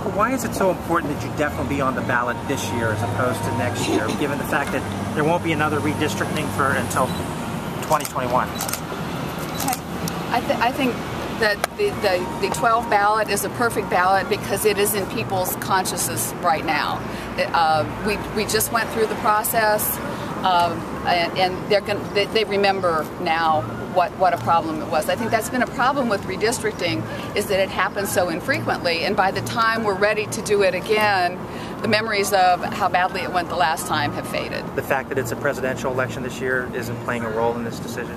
Why is it so important that you definitely be on the ballot this year as opposed to next year, given the fact that there won't be another redistricting for until 2021? I, th I think that the, the, the 12 ballot is a perfect ballot because it is in people's consciousness right now. Uh, we, we just went through the process um, and, they're they, they remember now what, what a problem it was. I think that's been a problem with redistricting is that it happens so infrequently and by the time we're ready to do it again, the memories of how badly it went the last time have faded. The fact that it's a presidential election this year isn't playing a role in this decision?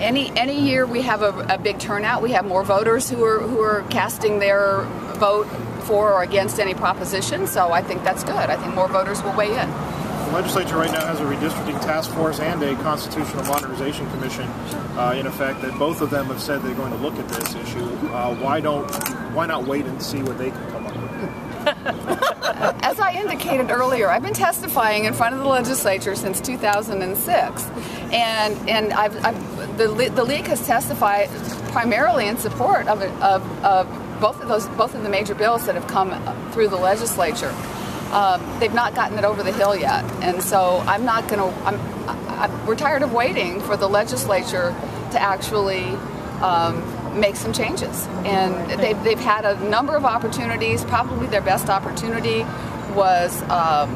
Any any year we have a, a big turnout, we have more voters who are who are casting their vote for or against any proposition. So I think that's good. I think more voters will weigh in. Legislature right now has a redistricting task force and a constitutional modernization commission uh, in effect. That both of them have said they're going to look at this issue. Uh, why don't why not wait and see what they can come up with? As I indicated earlier, I've been testifying in front of the legislature since 2006, and and I've, I've the the league has testified primarily in support of, of, of both of those both of the major bills that have come through the legislature. Um, they've not gotten it over the hill yet, and so I'm not going to. We're tired of waiting for the legislature to actually um, make some changes. And they've, they've had a number of opportunities. Probably their best opportunity was um,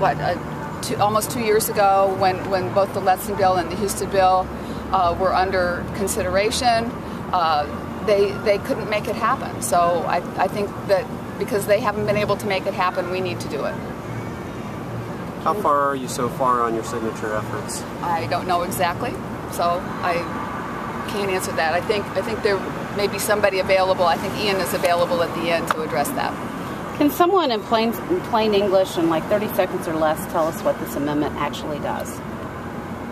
what uh, two, almost two years ago when, when both the Letson bill and the Husted bill uh, were under consideration. Uh, they they couldn't make it happen. So I, I think that because they haven't been able to make it happen, we need to do it. How far are you so far on your signature efforts? I don't know exactly. So I can't answer that. I think I think there may be somebody available. I think Ian is available at the end to address that. Can someone in plain in plain English in like 30 seconds or less tell us what this amendment actually does?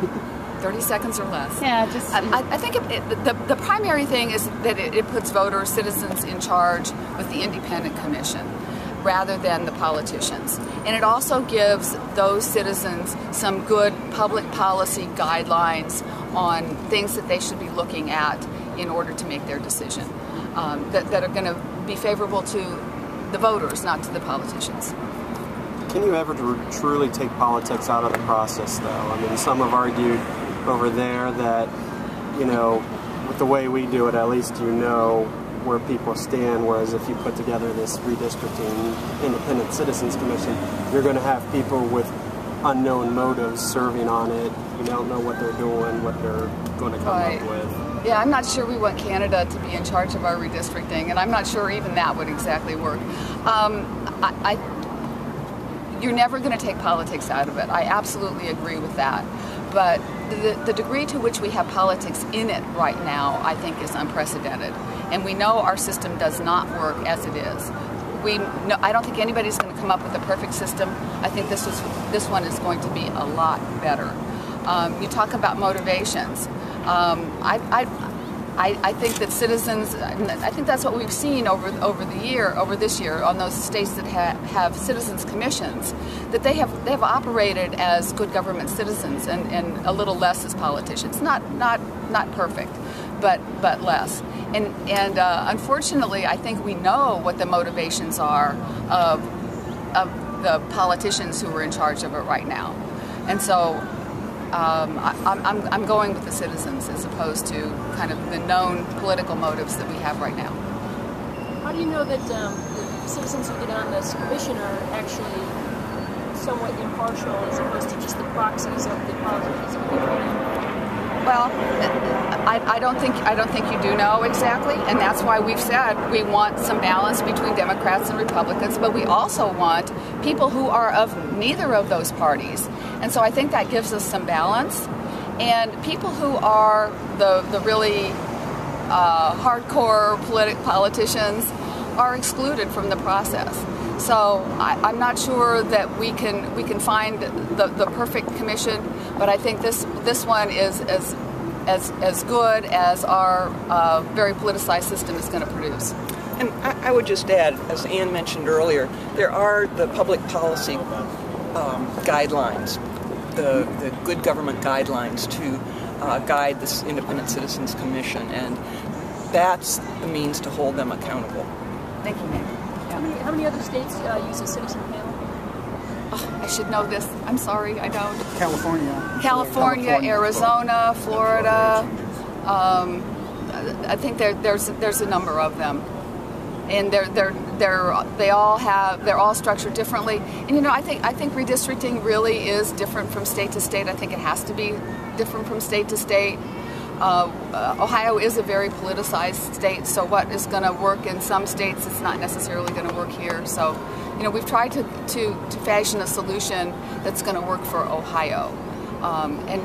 30 seconds or less. Yeah, just. I, I think it, it, the, the primary thing is that it, it puts voters, citizens in charge with the independent commission rather than the politicians. And it also gives those citizens some good public policy guidelines on things that they should be looking at in order to make their decision um, that, that are going to be favorable to the voters, not to the politicians. Can you ever truly take politics out of the process, though? I mean, some have argued over there that, you know, with the way we do it, at least you know where people stand. Whereas if you put together this redistricting independent citizens commission, you're going to have people with unknown motives serving on it. You don't know what they're doing, what they're going to come right. up with. Yeah, I'm not sure we want Canada to be in charge of our redistricting, and I'm not sure even that would exactly work. Um, I, I, you're never going to take politics out of it. I absolutely agree with that. But the, the degree to which we have politics in it right now, I think, is unprecedented. And we know our system does not work as it is. We no, I don't think anybody's going to come up with a perfect system. I think this was this one is going to be a lot better. Um, you talk about motivations. Um, I, I I, I, think that citizens, I think that's what we've seen over over the year, over this year, on those states that ha have citizens commissions, that they have they have operated as good government citizens and, and a little less as politicians. Not not not perfect, but but less. And and uh, unfortunately, I think we know what the motivations are of of the politicians who are in charge of it right now, and so um, I, I'm, I'm going with the citizens as opposed to kind of the known political motives that we have right now. How do you know that um, the citizens who get on this commission are actually somewhat impartial as opposed to just the proxies of the politicians? Well, I, I, don't think I don't think you do know exactly, and that's why we've said we want some balance between Democrats and Republicans, but we also want people who are of neither of those parties, and so I think that gives us some balance. And people who are the the really uh, hardcore politi- politicians are excluded from the process. So I, am not sure that we can we can find the, the perfect commission, but I think this this one is as as as good as our uh, very politicized system is going to produce. And I, I, would just add, as Anne mentioned earlier, there are the public policy um, guidelines, the the good government guidelines to uh, guide this Independent Citizens Commission, and that's the means to hold them accountable. Thank you, Nick. How many, how many other states uh, use a citizen panel? I should know this. I'm sorry, I don't. California. California, Arizona, Florida. Um, I think there, there's there's a number of them, and they're they're they're they all have they're all structured differently. And you know, I think I think redistricting really is different from state to state. I think it has to be different from state to state. Uh, uh, Ohio is a very politicized state, so what is going to work in some states is not necessarily going to work here. So, you know, we've tried to, to, to fashion a solution that's going to work for Ohio. Um, and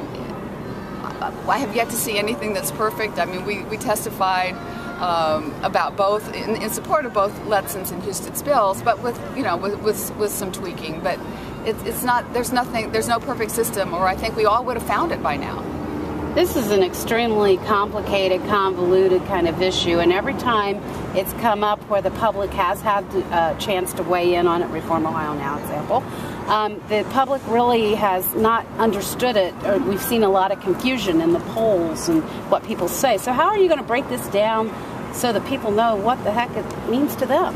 I have yet to see anything that's perfect. I mean, we, we testified um, about both, in, in, support of both Letson's and Husted's bills, but with, you know, with, with, with some tweaking. But it, it's not, there's nothing, there's no perfect system, or I think we all would have found it by now. This is an extremely complicated, convoluted kind of issue, and every time it's come up where the public has had a chance to weigh in on it, Reform Ohio Now example, um, the public really has not understood it, or we've seen a lot of confusion in the polls and what people say. So, how are you going to break this down so that people know what the heck it means to them?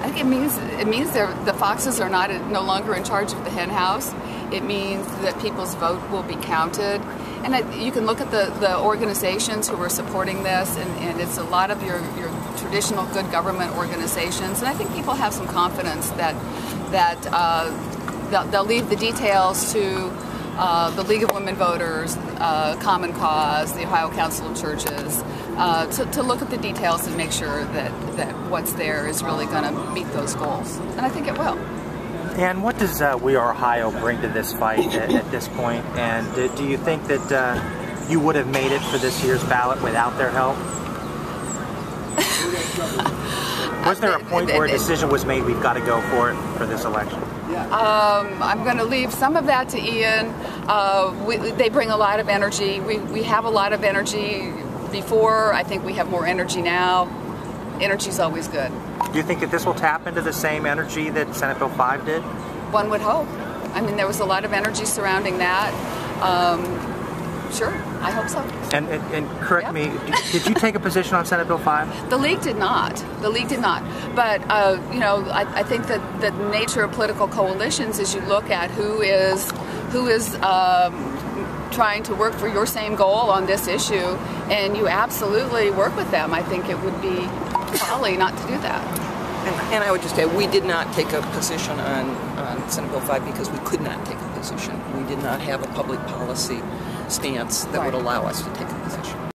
I think it means it means the foxes are not no longer in charge of the hen house. It means that people's vote will be counted. And you can look at the, the organizations who are supporting this, and, and it's a lot of your, your traditional good government organizations. And I think people have some confidence that that uh, they'll, they'll, leave the details to uh, the League of Women Voters, uh, Common Cause, the Ohio Council of Churches, uh, to, to, look at the details and make sure that, that what's there is really going to meet those goals. And I think it will. And what does uh, We Are Ohio bring to this fight at, at this point? And do, do you think that uh, you would have made it for this year's ballot without their help? was there a point where a decision was made we've got to go for it for this election? Um, I'm going to leave some of that to Ian. Uh, we, they bring a lot of energy. We, we have a lot of energy before. I think we have more energy now. Energy is always good. Do you think that this will tap into the same energy that Senate Bill 5 did? One would hope. I mean, there was a lot of energy surrounding that. Um, sure, I hope so. And, and, and correct me, did you take a position on Senate Bill 5? The League did not. The League did not. But, uh, you know, I, I, think that the nature of political coalitions is you look at who is, who is um, trying to work for your same goal on this issue, and you absolutely work with them. I think it would be folly not to do that. And, and, I would just add, we did not take a position on, on Senate Bill 5 because we could not take a position. We did not have a public policy stance that right. would allow us to take a position.